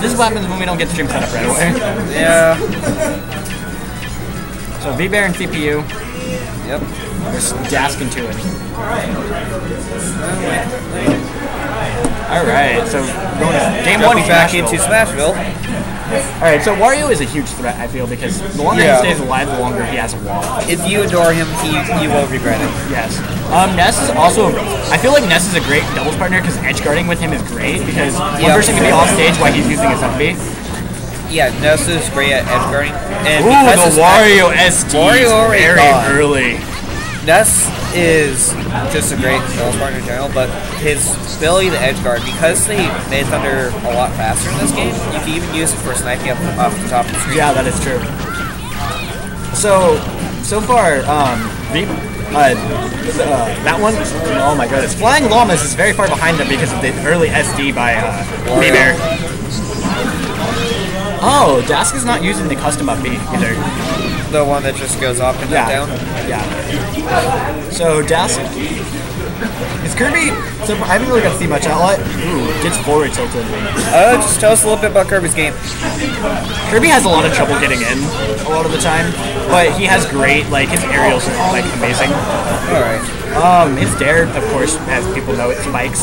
This is what happens when we don't get the stream set up right away. Yeah. So V-Bear and CPU. Yep. Just Dask and it. Alright, so going to game one back into Smashville. Alright, so Wario is a huge threat, I feel, because the longer Yeah. he stays alive, the longer he has a wall. If you adore him, he, you will regret it. Yes. Um, Ness is also. I feel like Ness is a great doubles partner because edge guarding with him is great because one Yeah. person can be off stage while he's using his FB. Yeah, Ness is great at edge guarding. And Ooh, the Wario SD Wario is already very gone. early. Ness is just a great doubles partner in general, but his ability to edge guard, because they made Thunder a lot faster in this game, you can even use it for sniping up off the top of the screen. Yeah, that is true. So, so far, um, the, uh, uh, that one, oh my goodness, Flying Llamas is very far behind them because of the early SD by uh, Bear. Oh, Dask is not using the custom up B either. The one that just goes up and Yeah. down. Yeah. So Dask is Kirby. So I haven't really got to see much outlet. Ooh, gets forward tilted. Uh, just tell us a little bit about Kirby's game. Kirby has a lot of trouble getting in a lot of the time, but he has great like his aerials are like amazing. Alright. Um, his dair, of course, as people know, it spikes.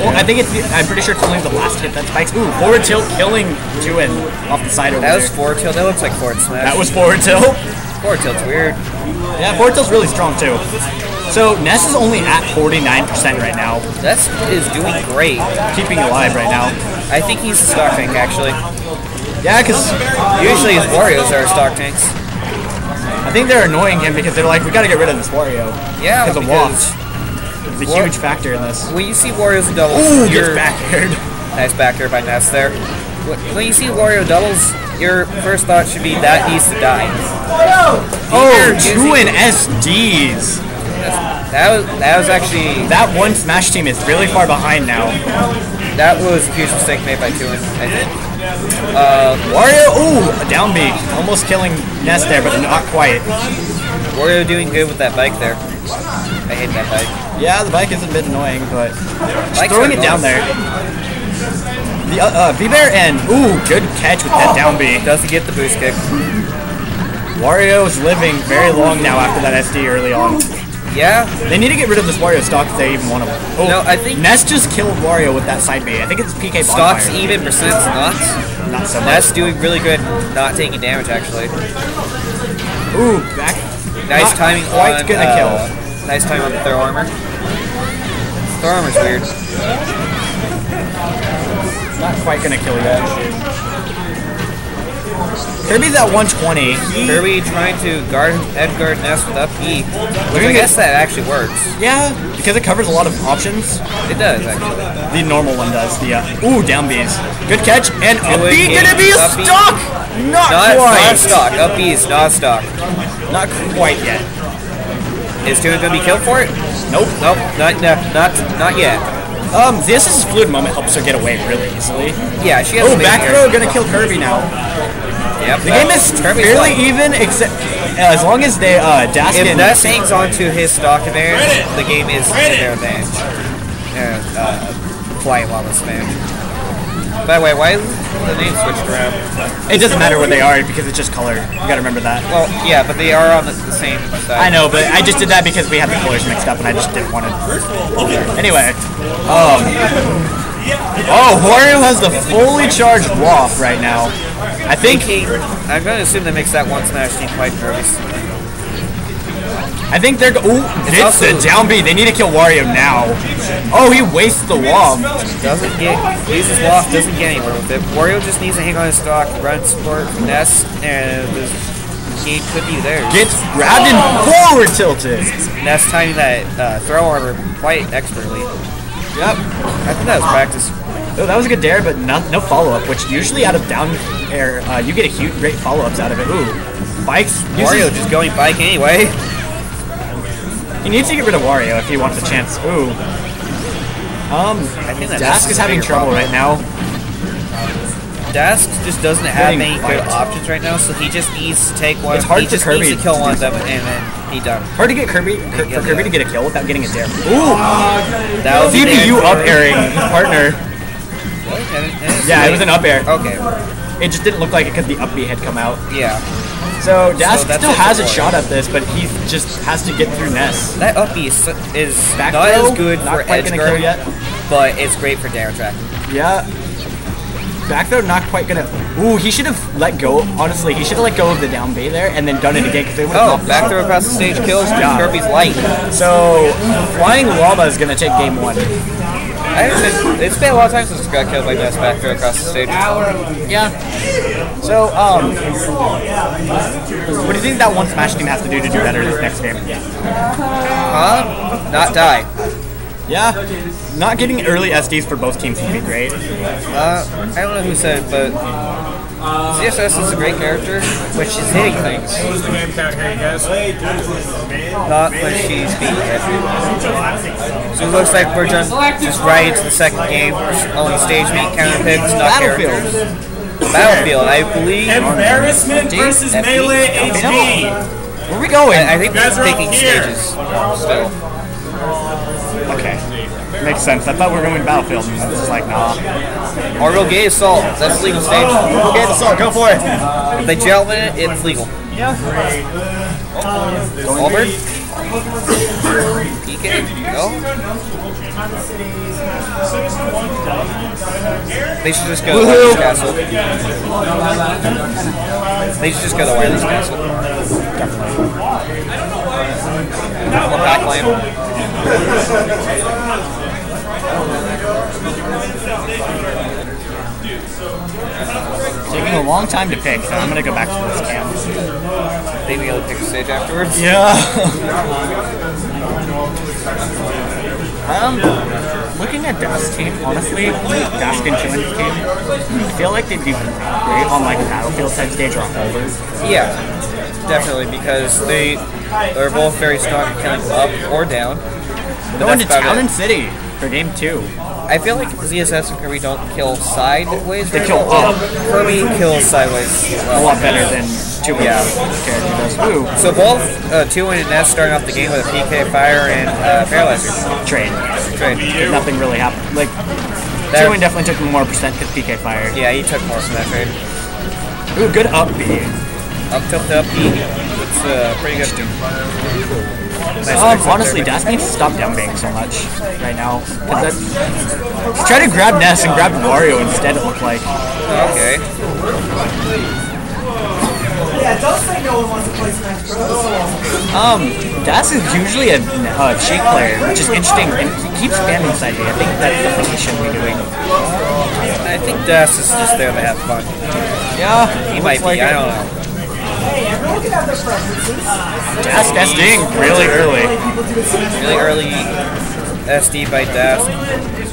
Well, I think it's. The, I'm pretty sure it's only the last hit that spikes. Ooh, forward tilt killing Tuin off the side over That was there. forward tilt. That looks like forward smash. That was forward tilt. forward tilt's weird. Yeah, forward tilt's really strong too. So Ness is only at 49% right now, Ness is doing great. keeping alive right now. I think he's a stock tank actually. Yeah, because Usually his Warriors are stock tanks. I think they're annoying him because they're like, we gotta get rid of this Wario. Yeah, Because of Waft. It's a War- huge factor in this. when you see and doubles, Ooh, you're backward. nice back by Ness there. When you see Wario doubles, your first thought should be that needs to die. Oh, using- and SDs. That was that was actually That one Smash team is really far behind now. that was a huge mistake made by Tuin, I think. Uh, Wario, ooh, a down B. Almost killing Ness there, but not quite. Wario doing good with that bike there. I hate that bike. Yeah, the bike is a bit annoying, but Bike's throwing it down there. The uh, uh, V-Bear and, ooh, good catch with that down B. Doesn't get the boost kick. Wario's living very long now after that SD early on. Yeah, They need to get rid of this Wario stock if they even want to. Oh, No, I think- Ness just killed Wario with that side B. I think it's PK Bonfire. stocks even, percents not. Not so much. That's doing really good, not taking damage actually. Ooh, back. Nice timing Quite on, gonna uh, kill. Nice time on the throw armor. Throw armor's weird. Not quite gonna kill yet. Kirby's at 120. Kirby trying to guard Edgar Ness with up E, which I guess that actually works. Yeah, because it covers a lot of options. It does actually. The normal one does. The uh, ooh down B's. Good catch and up B. Gonna be a stock. Not, Not, quite. not stock. Up is not stock. Not quite yet. Is Tuna gonna be killed for it? Nope. Nope. Not no, not not yet. Um, this is fluid moment helps her get away really easily. Yeah, she has. Oh, back hair. throw gonna kill Kirby now. Yep. The game is Kirby's fairly like- even, except as long as they uh dash If and Ness hangs on to his stock advantage, the game is in their advantage. And uh, flying llama smash. By the way, why is the name switched around? it doesn't matter where they are because it's just color. You gotta remember that. Well, yeah, but they are on the, the same side. I know, but I just did that because we had the colors mixed up and I just didn't want to. Anyway, um, oh, Wario has the fully charged Waft right now. I think I'm to assume that makes that one smash team quite nervous. I think they're. Ooh, gets also- the down B. They need to kill Wario now. Oh, he wastes the Waft. Doesn't get uses loft, doesn't get anywhere with it. Wario just needs to hang on his stock, run support Ness, and this game could be theirs. Gets grabbed and forward tilted. Ness timing that uh, throw armor quite expertly. Yep. I think that was practice. Oh, that was a good dair, but no, no follow up. Which usually out of down air, uh, you get a huge, great follow ups out of it. Ooh, bikes. Wario just going bike anyway. He needs to get rid of Wario if he wants a chance. Ooh. Um, I think that Dask is having trouble problem. right now. Dask just doesn't have any good options right now, so he just needs to take one. It's hard he for Kirby needs to kill one of them, and then he done. Hard to get Kirby Kir- for Kirby to get a kill without getting a dare. Ooh, That was CPU up airing his partner. And- and it's Yeah, it was an up air. Okay. It just didn't look like it because the up B had come out. Yeah. So Dask that's still has a shot at this, but he just has to get through Ness. That up B is, is Back not throw, as good not for quite edge gonna kill yet. but it's great for down track. Yeah. Back throw not quite gonna. Ooh, he should have let go. Honestly, he should have let go of the down B there and then done it again because they would Oh, have. back throw across the stage kills Yeah. Kirby's light. So flying llama is gonna take game one. I haven't it's been a long time since I got killed by Ness back across the stage. Yeah. So um, what do you think that one Smash team has to do to do better in this next game? Huh? Not die. Yeah. Not getting early SDs for both teams would be great. Uh, I don't know who said it, but Uh, ZSS is a great character, but she's hitting things, Who's the game count here, you guys? not when she's being heavy. So it looks like we're just, just right into the second game. Only stage meet counter picks, not Battlefield. characters. Battlefield, I believe. Embarrassment versus FD. Melee HD. Where are we going? I, I think You guys they're are all picking stages still. Okay. Makes sense. I thought we were going to Battlefield. and This is like, nah. Orbital Gate Assault, that's legal stage. Okay, so go for it. If they gel in it, it's legal. Yeah. Albert? PK? Go? They should just go to Wily Castle. They should just go to Wily Castle. Definitely. Back lane. Taking a long time to pick, so I'm going to go back to this cam. Maybe I'll pick a stage afterwards. Yeah. um, looking at Dask's team, honestly, Dask and Chuan's team, I feel like they do great on like a Battlefield type stage or a. Yeah, definitely, because they are both very strong at killing up or down. Going to that's about Town and City for game two. I feel like ZSS and Kirby don't kill sideways. They kill up. Kirby kills sideways. A lot better than Chuan's Yeah. character does. Ooh, So both uh, two and Ness starting off the game with a PK Fire and uh, Paralyzer trade. trade. Nothing really happened. Like, There- Chuan definitely took more percent because PK fire. Yeah, he took more from that trade. Ooh, good up B. Up tilt up E. It's uh, pretty good. Nice Um, honestly, there. Dask needs to stop down being so much right now. 'Cause that- He's trying to grab Ness and grab Mario instead, it looked like. Okay. Yeah, don't say no one wants to play Smash Bros. Um, Dask is usually a uh, Sheik player, which is interesting, and he keeps spamming side B. I think that's something he shouldn't be doing. I think Das is just there to have fun. Yeah, He might be. I don't know. Hey, everyone can their preferences. Dask SDing really early. People do it sometimes. Really early SD by Das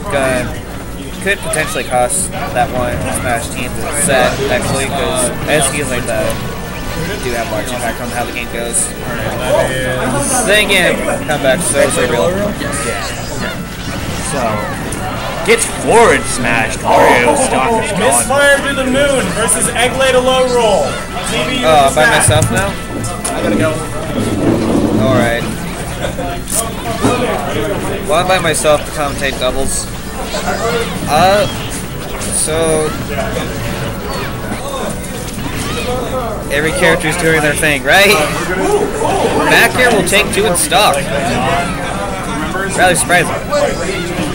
gun could potentially cost that one Smash team set actually because SDs like that do have large impact on how the game goes. Then again, comebacks those are real. So, gets forward smashed. Mario stock is gone. Misfire to the moon versus Egglay to low roll. TV Oh, by Smash. myself now? I gotta go. Alright. Well, I'm by myself to commentate doubles. Uh, so. Every character's doing their thing, right? Back here will take two in stock. Rather surprising.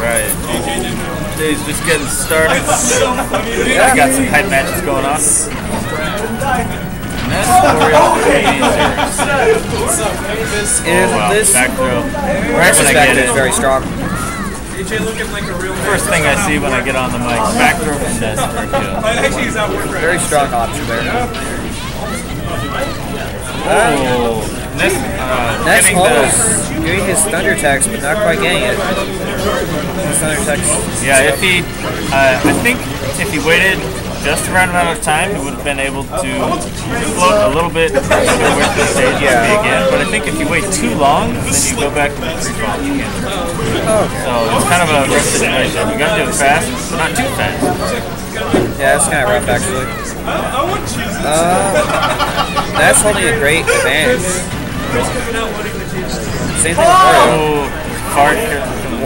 Right. Day's just getting started. I got some hype matches going on. And that's Oreo oh, And Wow, this back throw. Right Versus back get is very strong. AJ looking like a real First thing I see when I get on the mic, back throw from Ness for. Actually, he's out work right Very strong option there. Oh, Ness, uh, Ness the, doing his thunder attacks, but not quite getting it. His thunder attacks. yeah, if he, uh, I think if he waited just right amount of time, he would have been able to float a little bit further away from the stage Yeah. again. But I think if you wait too long, then you go back to the free fall. You can't. So it's kind of a rough situation. You gotta do it fast, but not too fast. Yeah, it's kind of rough actually. Uh, that's holding a great advantage. Same thing with Wario. Oh, fart.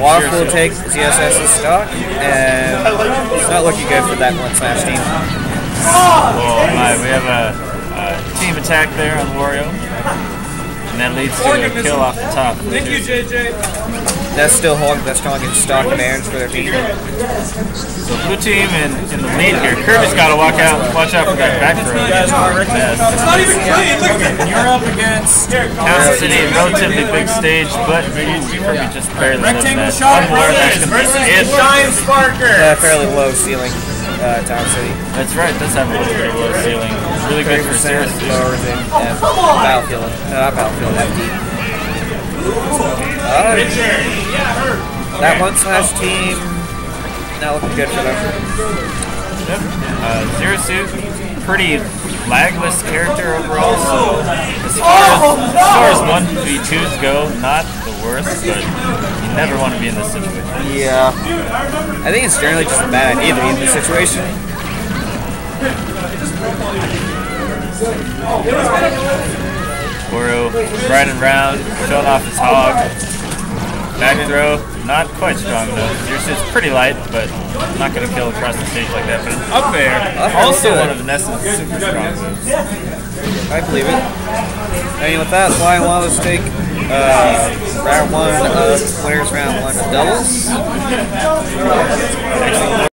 Waft will take ZSS's stock, and it's not looking good for that one Smash team. Oh my, we have a, a team attack there on Wario. And that leads to a kill off the top. Thank you, JJ. That's still holding the strongest stock advantage for their team. So blue team in, in the lead here. Kirby's got to walk out, watch out for that back throw. Yes. Not even clean. Look at that. You're up against Kansas City, a relatively big stage, but Kirby just barely lived rectangle that. shot One more, that's going to versus be it. Giant Sparker. Uh, fairly low ceiling, uh, Town City. That's right, does have a little bit of low ceiling. Really good for 30% Sirius. lower than uh, Battlefield. No, not Battlefield, FD. Uh, that one Smash team, not looking good for them. Yep. Uh, Zero Suit, pretty lagless character overall, so as far as, as, far as 1v2s go, not the worst, but you never want to be in this situation. Yeah. I think it's generally just a bad idea to be in this situation. Goro riding around, showing off his hog. Back throw, not quite strong though. Zero Suit's pretty light, but not going to kill across the stage like that. But up there, also one of Ness's super strong moves. I believe it. I mean, with that, Flying Llamas take uh, round one of winners round one of doubles.